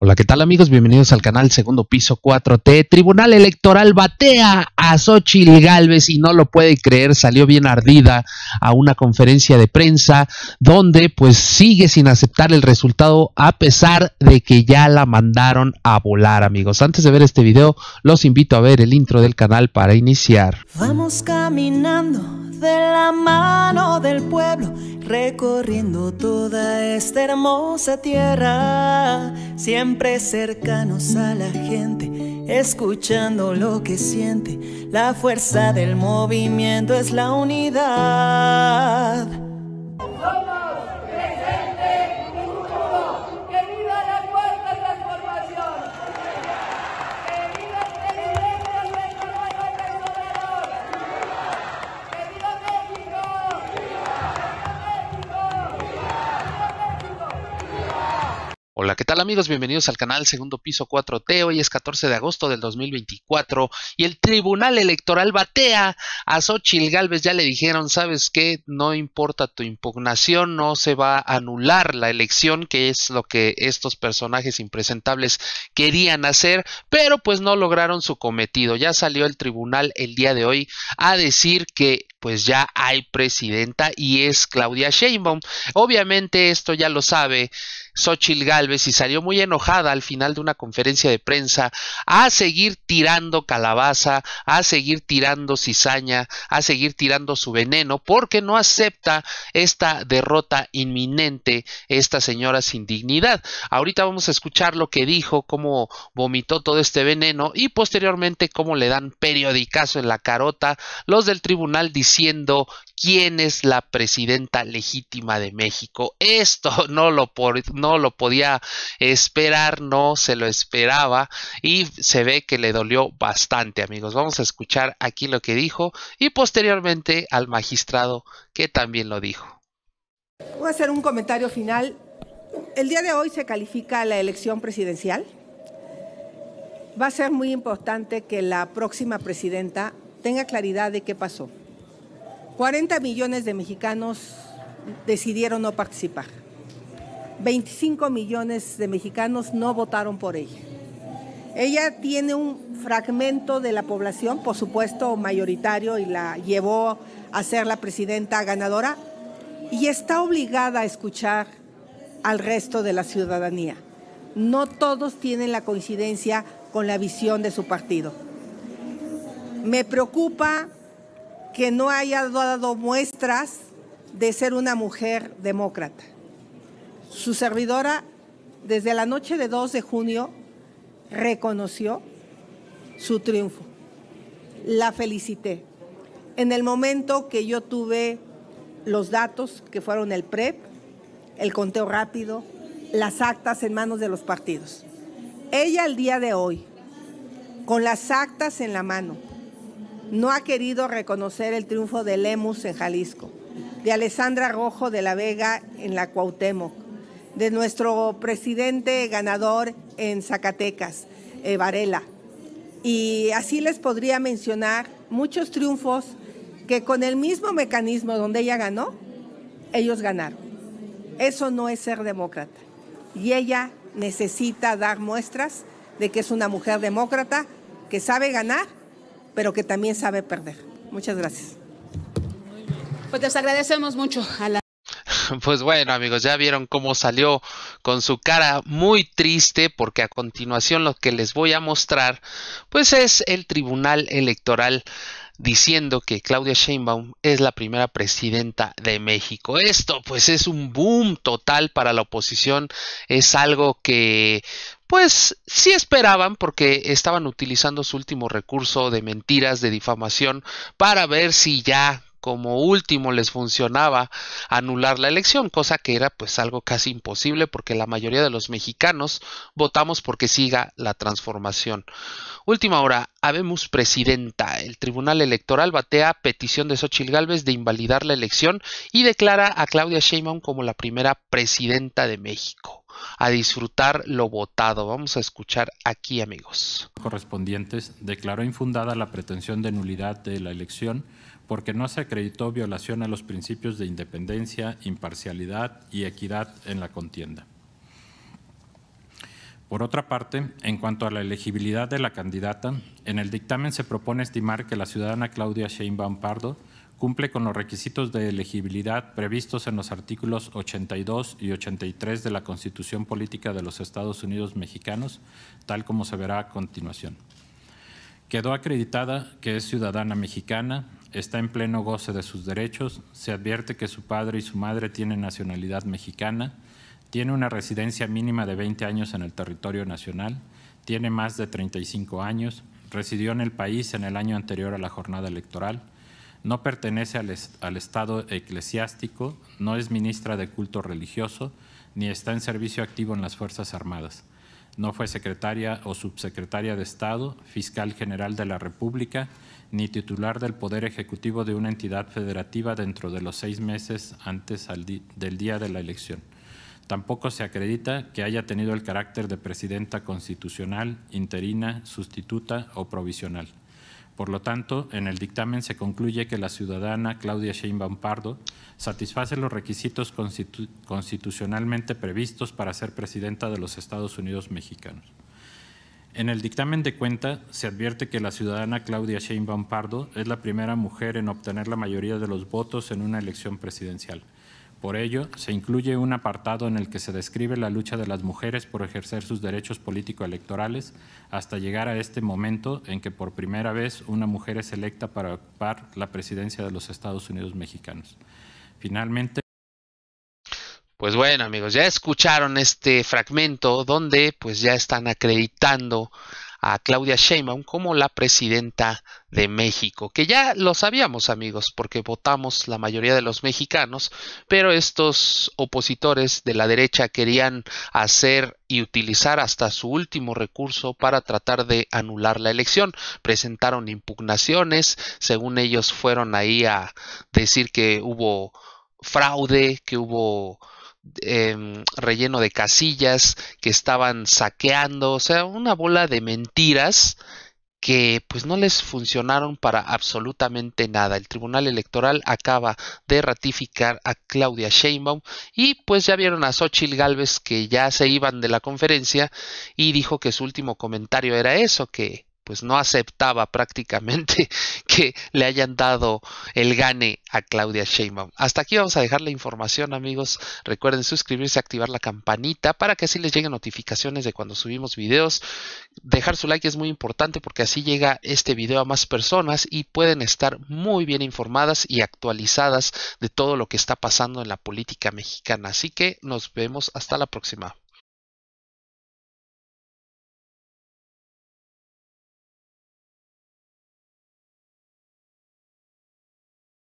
Hola, ¿qué tal amigos? Bienvenidos al canal Segundo Piso 4T. Tribunal Electoral batea a Xochitl Galvez y no lo puede creer, salió bien ardida a una conferencia de prensa donde pues sigue sin aceptar el resultado a pesar de que ya la mandaron a volar, amigos. Antes de ver este video, los invito a ver el intro del canal para iniciar. Vamos caminando de la mano del pueblo, recorriendo toda esta hermosa tierra, siempre cercanos a la gente, escuchando lo que siente. La fuerza del movimiento es la unidad. Amigos? Bienvenidos al canal Segundo Piso 4T. Hoy es 14 de agosto del 2024 y el Tribunal Electoral batea a Xochitl Galvez. Ya le dijeron, ¿sabes qué? No importa tu impugnación, no se va a anular la elección, que es lo que estos personajes impresentables querían hacer, pero pues no lograron su cometido. Ya salió el tribunal el día de hoy a decir que pues ya hay presidenta y es Claudia Sheinbaum. Obviamente esto ya lo sabe Xochitl Galvez y salió muy enojada al final de una conferencia de prensa a seguir tirando calabaza, a seguir tirando cizaña, a seguir tirando su veneno, porque no acepta esta derrota inminente esta señora sin dignidad. Ahorita vamos a escuchar lo que dijo, cómo vomitó todo este veneno y posteriormente cómo le dan periodicazo en la carota los del tribunal diciendo quién es la presidenta legítima de México. Esto no lo, por, lo podía esperar, no se lo esperaba y se ve que le dolió bastante, amigos. Vamos a escuchar aquí lo que dijo y posteriormente al magistrado que también lo dijo. Voy a hacer un comentario final. El día de hoy se califica la elección presidencial. Va a ser muy importante que la próxima presidenta tenga claridad de qué pasó. 40 millones de mexicanos decidieron no participar. 25 millones de mexicanos no votaron por ella. Ella tiene un fragmento de la población, por supuesto mayoritario, y la llevó a ser la presidenta ganadora, y está obligada a escuchar al resto de la ciudadanía. No todos tienen la coincidencia con la visión de su partido. Me preocupa que no haya dado muestras de ser una mujer demócrata. Su servidora, desde la noche de 2 de junio, reconoció su triunfo. La felicité. En el momento que yo tuve los datos, que fueron el PREP, el conteo rápido, las actas en manos de los partidos. Ella el día de hoy, con las actas en la mano, no ha querido reconocer el triunfo de Lemus en Jalisco, de Alessandra Rojo de la Vega en la Cuauhtémoc, de nuestro presidente ganador en Zacatecas, eh, Varela. Y así les podría mencionar muchos triunfos que con el mismo mecanismo donde ella ganó, ellos ganaron. Eso no es ser demócrata. Y ella necesita dar muestras de que es una mujer demócrata que sabe ganar, pero que también sabe perder. Muchas gracias. Pues les agradecemos mucho a la Pues bueno amigos, ya vieron cómo salió con su cara muy triste porque a continuación lo que les voy a mostrar pues es el Tribunal Electoral diciendo que Claudia Sheinbaum es la primera presidenta de México. Esto pues es un boom total para la oposición, es algo que pues sí esperaban porque estaban utilizando su último recurso de mentiras, de difamación, para ver si ya como último les funcionaba anular la elección, cosa que era pues algo casi imposible porque la mayoría de los mexicanos votamos porque siga la transformación. Última hora, habemos presidenta. El Tribunal Electoral batea petición de Xochitl Gálvez de invalidar la elección y declara a Claudia Sheinbaum como la primera presidenta de México. A disfrutar lo votado. Vamos a escuchar aquí, amigos. correspondientes declaró infundada la pretensión de nulidad de la elección porque no se acreditó violación a los principios de independencia, imparcialidad y equidad en la contienda. Por otra parte, en cuanto a la elegibilidad de la candidata, en el dictamen se propone estimar que la ciudadana Claudia Sheinbaum Pardo cumple con los requisitos de elegibilidad previstos en los artículos 82 y 83 de la Constitución Política de los Estados Unidos Mexicanos, tal como se verá a continuación. Quedó acreditada que es ciudadana mexicana, está en pleno goce de sus derechos, se advierte que su padre y su madre tienen nacionalidad mexicana, tiene una residencia mínima de 20 años en el territorio nacional, tiene más de 35 años, residió en el país en el año anterior a la jornada electoral, no pertenece al, Estado eclesiástico, no es ministra de culto religioso, ni está en servicio activo en las Fuerzas Armadas. No fue secretaria o subsecretaria de Estado, fiscal general de la República, ni titular del Poder Ejecutivo de una entidad federativa dentro de los seis meses antes del día de la elección. Tampoco se acredita que haya tenido el carácter de presidenta constitucional, interina, sustituta o provisional. Por lo tanto, en el dictamen se concluye que la ciudadana Claudia Sheinbaum Pardo satisface los requisitos constitu constitucionalmente previstos para ser presidenta de los Estados Unidos mexicanos. En el dictamen de cuenta se advierte que la ciudadana Claudia Sheinbaum Pardo es la primera mujer en obtener la mayoría de los votos en una elección presidencial. Por ello, se incluye un apartado en el que se describe la lucha de las mujeres por ejercer sus derechos político-electorales hasta llegar a este momento en que por primera vez una mujer es electa para ocupar la presidencia de los Estados Unidos mexicanos. Finalmente, pues bueno, amigos, ya escucharon este fragmento donde pues ya están acreditando a Claudia Sheinbaum como la presidenta de México, que ya lo sabíamos amigos, porque votamos la mayoría de los mexicanos, pero estos opositores de la derecha querían hacer y utilizar hasta su último recurso para tratar de anular la elección. Presentaron impugnaciones, según ellos fueron ahí a decir que hubo fraude, que hubo eh, relleno de casillas que estaban saqueando, o sea, una bola de mentiras que pues no les funcionaron para absolutamente nada. El Tribunal Electoral acaba de ratificar a Claudia Sheinbaum y pues ya vieron a Xochitl Galvez que ya se iban de la conferencia y dijo que su último comentario era eso, que pues no aceptaba prácticamente que le hayan dado el gane a Claudia Sheinbaum. Hasta aquí vamos a dejar la información, amigos. Recuerden suscribirse, activar la campanita para que así les lleguen notificaciones de cuando subimos videos. Dejar su like es muy importante porque así llega este video a más personas y pueden estar muy bien informadas y actualizadas de todo lo que está pasando en la política mexicana. Así que nos vemos hasta la próxima.